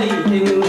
hình hình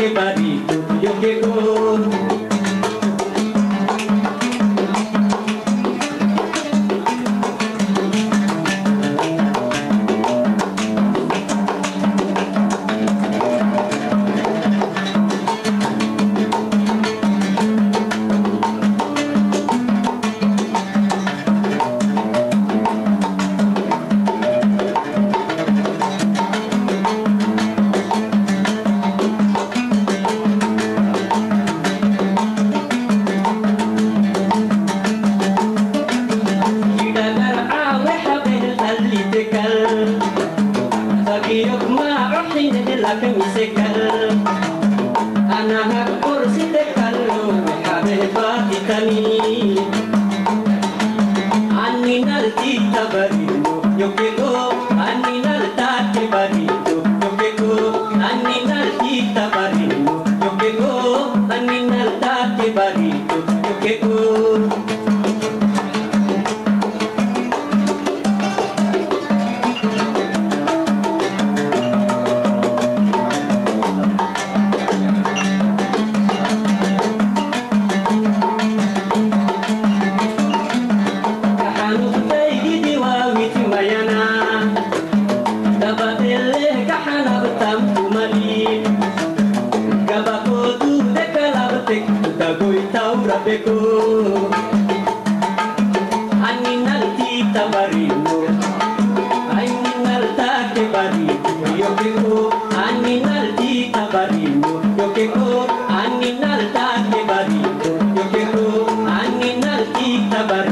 que pariu, eu que Santa Goita Brabeco Aninalti Tabarino Aninalta Kebarino Yokeko Aninalti Tabarino Yokeko Aninalta Kebarino Yokeko Aninalti Tabarino